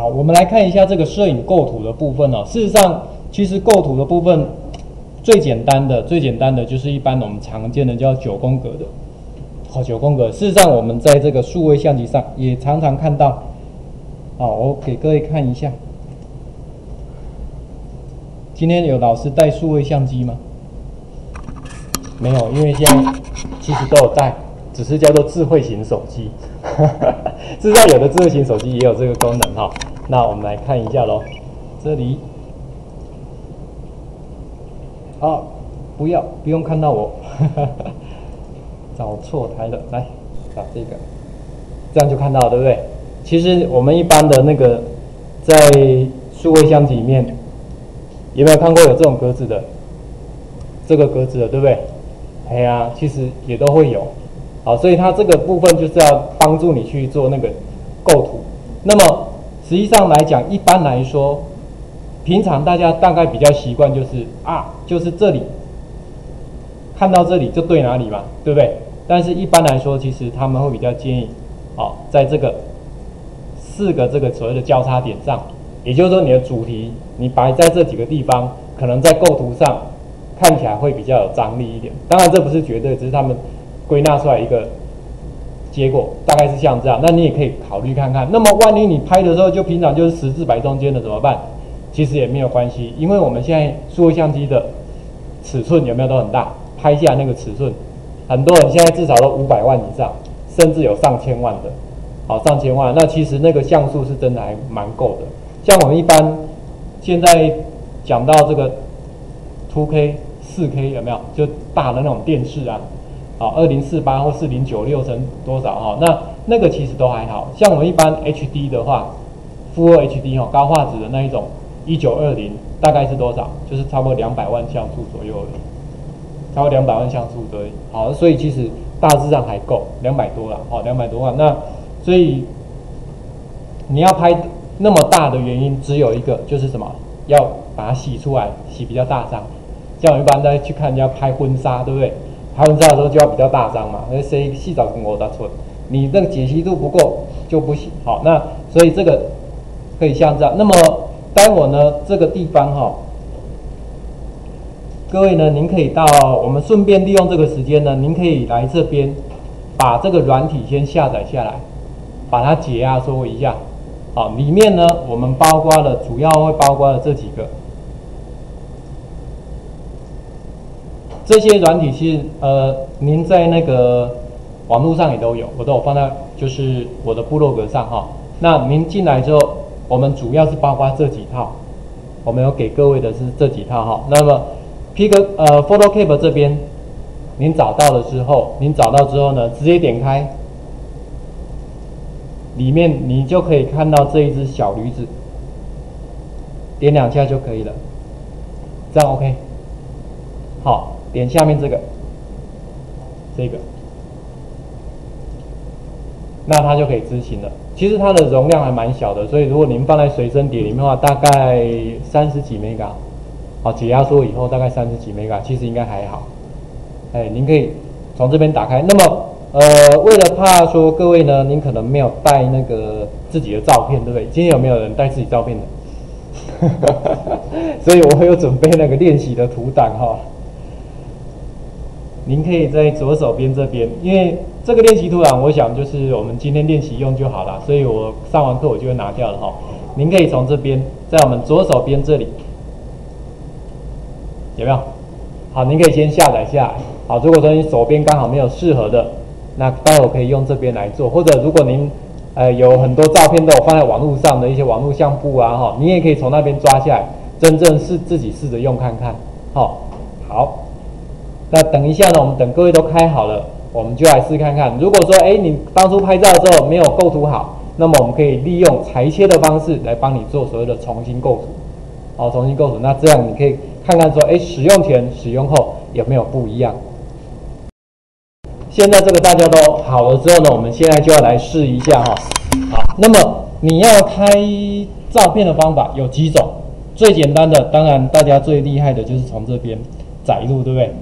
好，我们来看一下这个摄影构图的部分哦。事实上，其实构图的部分最简单的、最简单的就是一般我们常见的叫九宫格的。好，九宫格。事实上，我们在这个数位相机上也常常看到。好，我给各位看一下。今天有老师带数位相机吗？没有，因为现在其实都有带，只是叫做智慧型手机。事实上，有的智慧型手机也有这个功能哈。那我们来看一下喽，这里，好，不要，不用看到我，找错台了，来，找这个，这样就看到，对不对？其实我们一般的那个在数位相机里面，有没有看过有这种格子的？这个格子的，对不对？哎呀，其实也都会有，好，所以它这个部分就是要帮助你去做那个构图。那么实际上来讲，一般来说，平常大家大概比较习惯就是啊，就是这里看到这里就对哪里嘛，对不对？但是一般来说，其实他们会比较建议，哦，在这个。四个这个所谓的交叉点上，也就是说你的主题你摆在这几个地方，可能在构图上看起来会比较有张力一点。当然这不是绝对，只是他们归纳出来一个结果，大概是像这样。那你也可以考虑看看。那么万一你拍的时候就平常就是十字摆中间的怎么办？其实也没有关系，因为我们现在数位相机的尺寸有没有都很大，拍下那个尺寸，很多人现在至少都五百万以上，甚至有上千万的。好，上千万，那其实那个像素是真的还蛮够的。像我们一般现在讲到这个 2K、4K 有没有？就大的那种电视啊，好，二零四八或四零九六乘多少哈？那那个其实都还好。像我们一般 HD 的话，Full HD 哈，高画质的那一种，一九二零大概是多少？就是差不多两百万像素左右而已，差不多两百万像素而已。好，所以其实大致上还够，两百多了，好，两百多万那。所以你要拍那么大的原因只有一个，就是什么？要把它洗出来，洗比较大张。像我一般在去看人家拍婚纱，对不对？拍婚纱的时候就要比较大张嘛，那谁细找跟我打错？你这个解析度不够就不行。好，那所以这个可以像这样。那么待会呢，这个地方哈，各位呢，您可以到我们顺便利用这个时间呢，您可以来这边把这个软体先下载下来。把它解压缩一下，好，里面呢，我们包括了，主要会包括了这几个，这些软体是，呃，您在那个网络上也都有，我都有放在就是我的部落格上哈。那您进来之后，我们主要是包括这几套，我们有给各位的是这几套哈。那么，P 个呃，PhotoCap 这边，您找到了之后，您找到之后呢，直接点开。里面你就可以看到这一只小驴子，点两下就可以了，这样 OK。好，点下面这个，这个，那它就可以执行了。其实它的容量还蛮小的，所以如果您放在随身碟里面的话，大概三十几 mega，好，解压缩以后大概三十几 mega，其实应该还好。哎，您可以从这边打开，那么。呃，为了怕说各位呢，您可能没有带那个自己的照片，对不对？今天有没有人带自己照片的？所以我会有准备那个练习的图档哈。您可以在左手边这边，因为这个练习图档，我想就是我们今天练习用就好了，所以我上完课我就会拿掉了哈。您可以从这边，在我们左手边这里，有没有？好，您可以先下载下来。好，如果说你手边刚好没有适合的。那待会可以用这边来做，或者如果您呃有很多照片都有放在网络上的一些网络相簿啊哈，你也可以从那边抓下来，真正是自己试着用看看，好，好，那等一下呢，我们等各位都开好了，我们就来试看看。如果说哎你当初拍照的时候没有构图好，那么我们可以利用裁切的方式来帮你做所谓的重新构图，好，重新构图，那这样你可以看看说哎使用前使用后有没有不一样。现在这个大家都好了之后呢，我们现在就要来试一下哈。好，那么你要拍照片的方法有几种？最简单的，当然大家最厉害的就是从这边载入，对不对？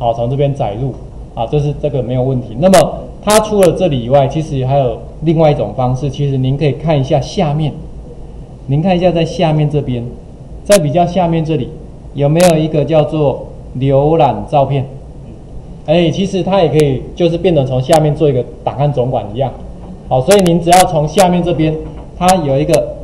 好，从这边载入，啊，这是这个没有问题。那么它除了这里以外，其实还有另外一种方式。其实您可以看一下下面，您看一下在下面这边，在比较下面这里有没有一个叫做浏览照片？哎，其实它也可以就是变成从下面做一个档案总管一样。好，所以您只要从下面这边，它有一个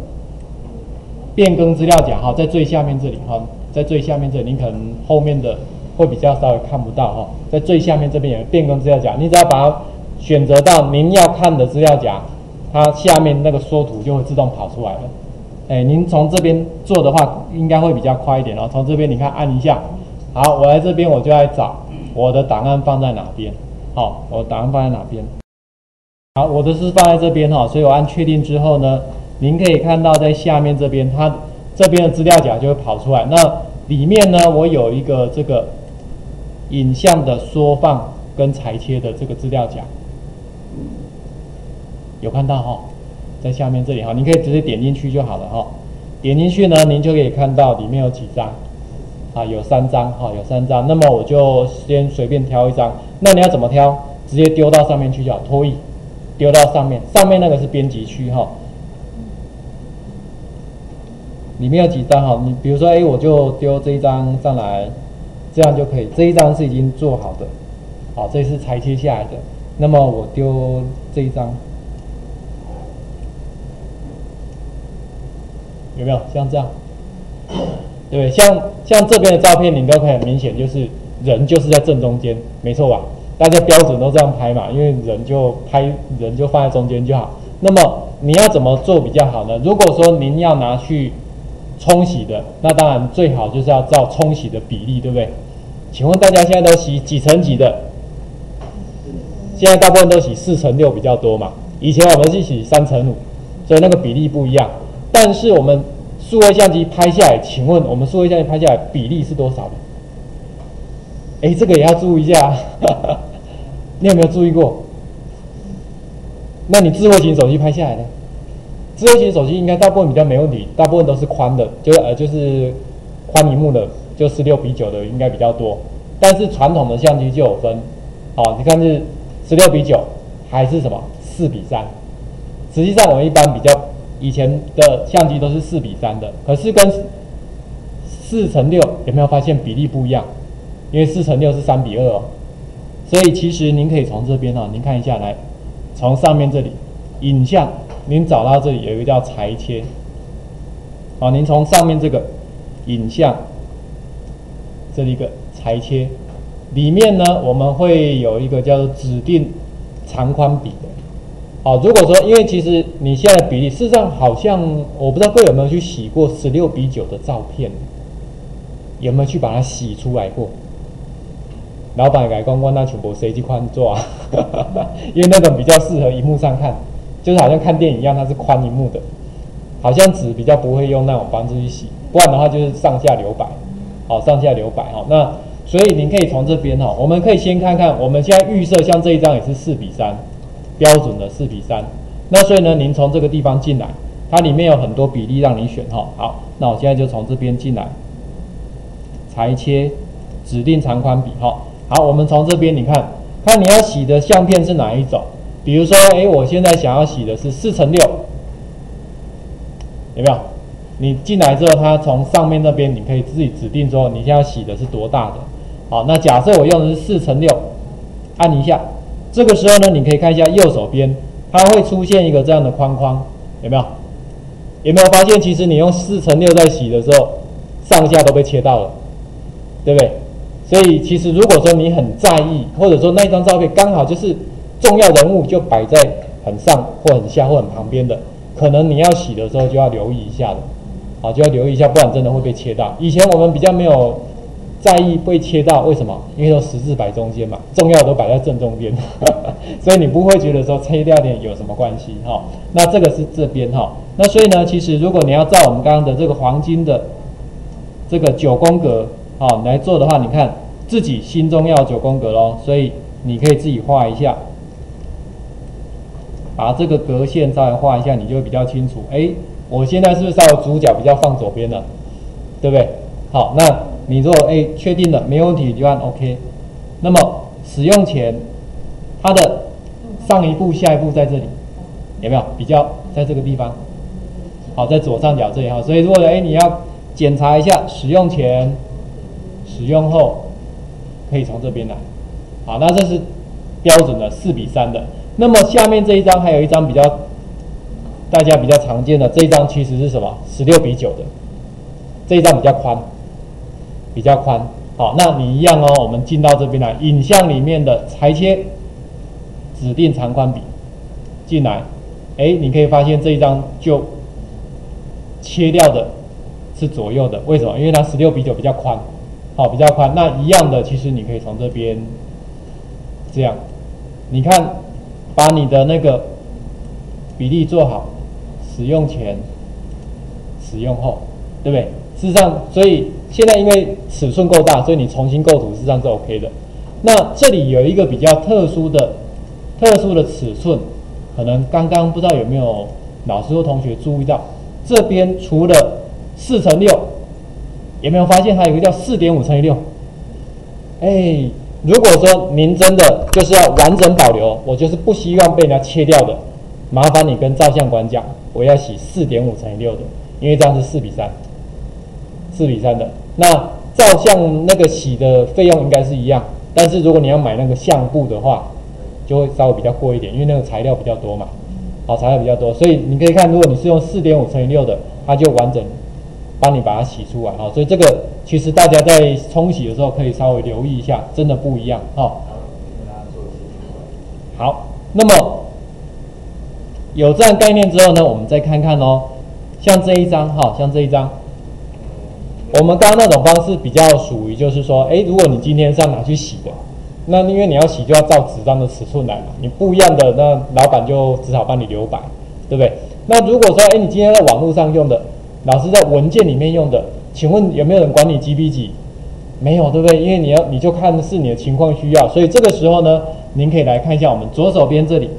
变更资料夹，哈，在最下面这里，哈，在最下面这里，您可能后面的会比较稍微看不到，哈，在最下面这边有变更资料夹，你只要把它选择到您要看的资料夹，它下面那个缩图就会自动跑出来了。哎，您从这边做的话，应该会比较快一点哦。从这边你看按一下，好，我来这边我就来找我的档案放在哪边。好，我档案放在哪边？好，我的是放在这边哈，所以我按确定之后呢，您可以看到在下面这边，它这边的资料夹就会跑出来。那里面呢，我有一个这个影像的缩放跟裁切的这个资料夹，有看到哈？在下面这里哈，你可以直接点进去就好了哈。点进去呢，您就可以看到里面有几张啊，有三张哈，有三张。那么我就先随便挑一张。那你要怎么挑？直接丢到上面去就好，拖曳丢到上面。上面那个是编辑区哈，里面有几张哈。你比如说，哎，我就丢这一张上来，这样就可以。这一张是已经做好的，好，这是裁切下来的。那么我丢这一张。有没有像这样？对，像像这边的照片，你都可以很明显，就是人就是在正中间，没错吧？大家标准都这样拍嘛，因为人就拍人就放在中间就好。那么你要怎么做比较好呢？如果说您要拿去冲洗的，那当然最好就是要照冲洗的比例，对不对？请问大家现在都洗几乘几的？现在大部分都洗四乘六比较多嘛？以前我们是洗三乘五，所以那个比例不一样。但是我们数位相机拍下来，请问我们数位相机拍下来比例是多少的？哎，这个也要注意一下。你有没有注意过？那你智慧型手机拍下来呢？智慧型手机应该大部分比较没问题，大部分都是宽的，就是呃就是宽荧幕的，就十六比九的应该比较多。但是传统的相机就有分，好，你看是十六比九还是什么四比三？实际上我们一般比较。以前的相机都是四比三的，可是跟四乘六有没有发现比例不一样？因为四乘六是三比二哦，所以其实您可以从这边哈，您看一下来，从上面这里影像，您找到这里有一个叫裁切，好，您从上面这个影像这一个裁切里面呢，我们会有一个叫做指定长宽比的。好，如果说，因为其实你现在比例，事实上好像我不知道各位有没有去洗过十六比九的照片，有没有去把它洗出来过？老板改光光那全部谁去宽做啊？因为那种比较适合荧幕上看，就是好像看电影一样，它是宽荧幕的，好像纸比较不会用那种方式去洗，不然的话就是上下留白，好，上下留白哈。那所以您可以从这边哈，我们可以先看看，我们现在预设像这一张也是四比三。标准的四比三，那所以呢，您从这个地方进来，它里面有很多比例让你选哈。好，那我现在就从这边进来，裁切指定长宽比哈。好，我们从这边你看，看你要洗的相片是哪一种？比如说，哎，我现在想要洗的是四乘六，有没有？你进来之后，它从上面那边你可以自己指定说你现在洗的是多大的。好，那假设我用的是四乘六，按一下。这个时候呢，你可以看一下右手边，它会出现一个这样的框框，有没有？有没有发现，其实你用四乘六在洗的时候，上下都被切到了，对不对？所以其实如果说你很在意，或者说那张照片刚好就是重要人物就摆在很上或很下或很旁边的，可能你要洗的时候就要留意一下的，好，就要留意一下，不然真的会被切到。以前我们比较没有。在意被切到，为什么？因为都十字摆中间嘛，重要都摆在正中间，所以你不会觉得说切掉点有什么关系哈。那这个是这边哈，那所以呢，其实如果你要照我们刚刚的这个黄金的这个九宫格啊来做的话，你看自己心中要九宫格咯，所以你可以自己画一下，把这个格线再画一下，你就会比较清楚。哎，我现在是不是稍微主角比较放左边了？对不对？好，那。你如果哎确定了没问题，就按 OK。那么使用前，它的上一步、下一步在这里，有没有比较在这个地方？好，在左上角这里哈。所以如果哎你要检查一下使用前、使用后，可以从这边来。好，那这是标准的四比三的。那么下面这一张还有一张比较大家比较常见的这一张，其实是什么？十六比九的这一张比较宽，比较宽。好，那你一样哦。我们进到这边来，影像里面的裁切指定长宽比进来，哎，你可以发现这一张就切掉的是左右的，为什么？因为它十六比九比较宽，好，比较宽。那一样的，其实你可以从这边这样，你看，把你的那个比例做好，使用前、使用后，对不对？事实上，所以。现在因为尺寸够大，所以你重新构图实际上是 OK 的。那这里有一个比较特殊的、特殊的尺寸，可能刚刚不知道有没有老师或同学注意到，这边除了四乘六，有没有发现还有一个叫四点五乘以六？哎，如果说您真的就是要完整保留，我就是不希望被人家切掉的，麻烦你跟照相馆讲，我要洗四点五乘以六的，因为这样是四比三，四比三的。那照相那个洗的费用应该是一样，但是如果你要买那个相布的话，就会稍微比较贵一点，因为那个材料比较多嘛，好材料比较多，所以你可以看，如果你是用四点五乘以六的，它就完整帮你把它洗出来哈。所以这个其实大家在冲洗的时候可以稍微留意一下，真的不一样哈。好，那么有这样概念之后呢，我们再看看哦，像这一张哈，像这一张。我们刚刚那种方式比较属于，就是说，哎，如果你今天是要拿去洗的，那因为你要洗就要照纸张的尺寸来嘛，你不一样的，那老板就只好帮你留白，对不对？那如果说，哎，你今天在网络上用的，老师在文件里面用的，请问有没有人管你几比几？没有，对不对？因为你要你就看是你的情况需要，所以这个时候呢，您可以来看一下我们左手边这里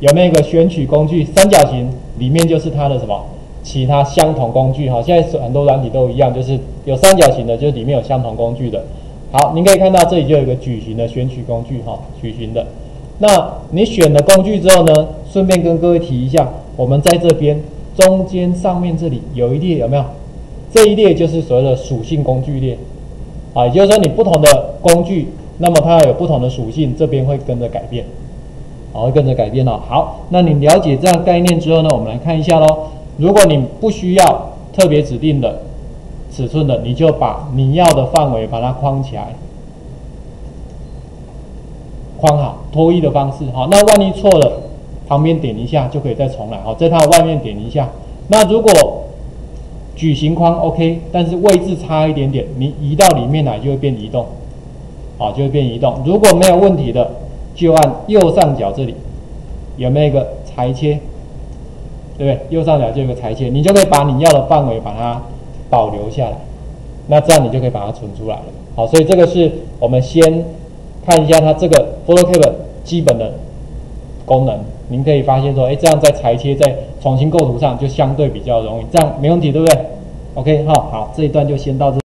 有没有？一个选取工具三角形，里面就是它的什么？其他相同工具哈，现在很多软体都一样，就是有。三角形的，就是里面有。相同工具的。好，您可以看到这里就有。一个矩形的选取工具哈，矩形的。那你选了工具之后呢，顺便跟各位提一下，我们在这边中间上面这里有。一列有。没有？这一列就是所谓的属性工具列啊，也就是说你不同的工具，那么它有。不同的属性，这边会跟着改变，好，会跟着改变哦。好，那你了解这样概念之后呢，我们来看一下喽。如果你不需要特别指定的尺寸的，你就把你要的范围把它框起来，框好脱衣的方式。好，那万一错了，旁边点一下就可以再重来。好，在它的外面点一下。那如果矩形框 OK，但是位置差一点点，你移到里面来就会变移动，好，就会变移动。如果没有问题的，就按右上角这里有没有一个裁切？对不对？右上角就有个裁切，你就可以把你要的范围把它保留下来，那这样你就可以把它存出来了。好，所以这个是我们先看一下它这个 PhotoCAD 基本的功能。您可以发现说，哎，这样在裁切、在重新构图上就相对比较容易，这样没问题，对不对？OK，好，好，这一段就先到这。